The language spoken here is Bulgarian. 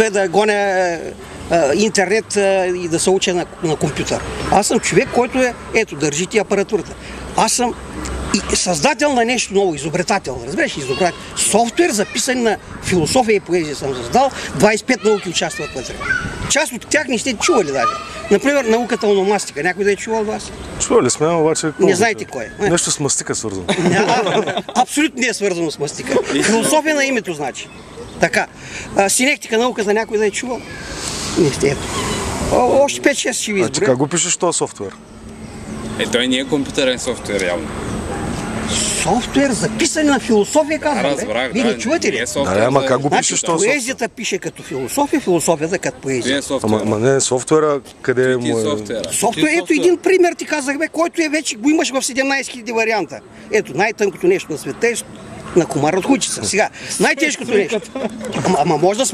бе да гоня а, интернет а, и да се уча на, на компютър. Аз съм човек, който е, ето, държи ти апаратурата. Аз съм и създател на нещо ново, изобретател. Разбираш, изобретател. Софтуер, записан на философия и поезия съм създал. 25 науки участват вътре. Част от тях не сте чували даже. Например, науката ономастика. Някой да е чувал от вас? Чували сме, обаче... Не знаете кой е. Нещо с мастика свързано. Абсолютно не е свързано с мастика. Философия на името, значи. Така. А, синектика наука за някой да е чувал? Не сте. Ето. Още 5-6 ще ви А ти как го пишеш този софтуер? Е, той не е компютърен софтуер, явно. Софтуер за писане на философия, казвам. Разбрах, Вие да. не чувате не ли? е софтуер Да, ама за- как го Значи, пишеш този софтуер? поезията пише като философия, философията като Не поезия. е софтуер. Ама, ама не, софтуера, къде Ти му е... софтуера. Софтуер, Ти ето един пример ти казах, бе, който е вече, го имаш в 17 000 варианта. Ето, най-тънкото нещо на света е на комар от хучица. Сега, най-тежкото нещо. Ама, ама може да